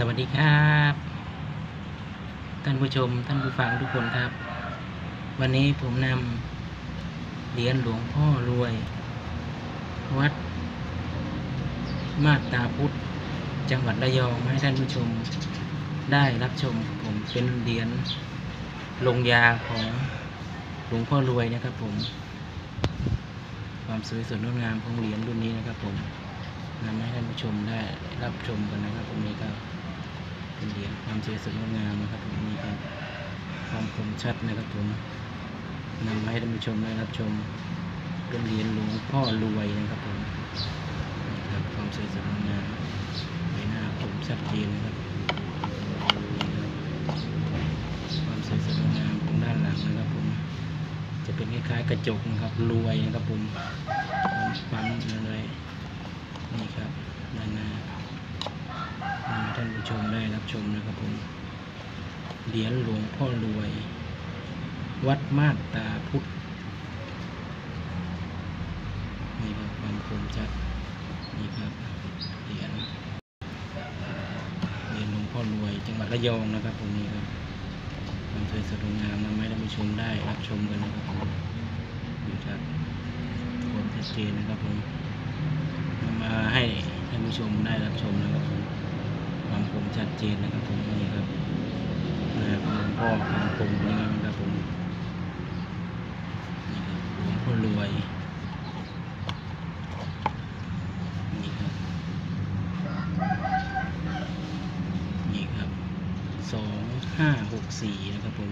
สวัสดีครับ ท่านผู้ชมท่านผู้ฟังทุกคนครับ วันนี้ผมนำเหรียญหลวงพ่อรวย วัด มาตาพุทธจังหวัดระยองมาให้ท่านผู้ชมได้รับชมผมเป็นเหรียญลงยาของหลวงพ่อรวยนะครับผม ความสวยสดงดงามของเหรียญรุ่นนี้นะครับผมนำให้ท่านผู้ชมได้รับชมกันนะครับตรงนี้ก็ เป็นเหรียญความสวยสดงดงามนะครับตรงนี้ครับความคมชัดนะครับผมนำมาให้ท่านผู้ชมได้รับชมเป็นเหรียญหลวงพ่อรวยนะครับผมนี่ครับความสวยสดงดงามใบหน้าคมชัดเจนนะครับนี่ครับความสวยสดงดงามของด้านหลังนะครับผมจะเป็นคล้ายๆกระจกนะครับรวยนะครับผมปั๊มเลยนี่ครับด้านหน้าน ชมได้รับชมนะครับผมเหรียญหลวงพ่อรวย วัดมาดตาพุทธนี่ครับความคมชัดนี่ครับเหรียญเหรียญหลวงพ่อรวย จังหวัดระยองนะครับผมนี่ครับความสวยสดงามนำให้ท่านผู้ชมได้รับชมกันนะครับผมนี่ครับความชัดเจนนะครับผมมาให้ท่านผู้ชมได้รับชมนะครับผม ความชัดเจนนะครับผมนี่ครับน้าของหลวงพ่อความคมนไงบ้างครับผมนี่ครับหลวงพ่อรวยนี่ครับนี่ครับสองห้าหกสี่นะครับผม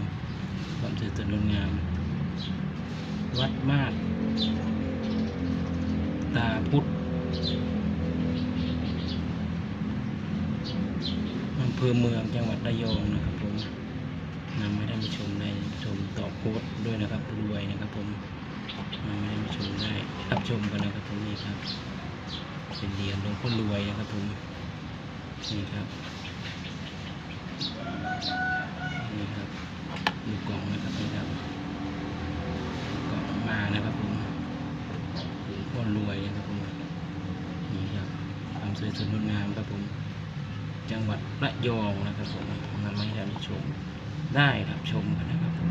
ความสวยสดงดงาม วัดมาำเภอเมืองจังหวัดระยองนะครับผมนำให้ท่านผู้ชมได้ชมต่อโค้ดด้วยนะครับรวยนะครับผมนำให้ท่านผู้ชมได้รับชมกันนะครับผมนี่ครับเป็นเหรียญหลวงพ่อรวยนะครับผมนี่ครับนี่ครับดูกล่องนะครับนี่ครับกล่องมานะครับผมหลวงพ่อรวยนะครับผมนี่ครับความสวยสดงดงามครับผม จังหวัดระยองนะครับผมนำมาให้ท่านชมได้รับชมกันนะครับผม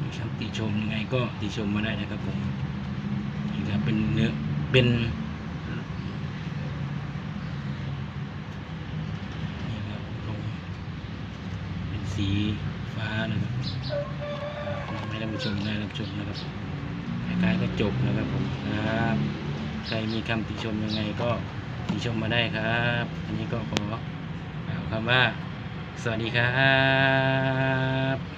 มีคำติชมยังไงก็ติชมมาได้นะครับผมนี่ครับเป็นเนื้อเป็นนี่ครับลงเป็นสีฟ้านะครับนำให้ท่านผู้ชมได้รับชมนะครับคล้กระจกนะครับผมครับใครมีคำติชมยังไงก็ติชมมาได้ครับ อันนี้ก็ขอ คำว่า สวัสดีครับ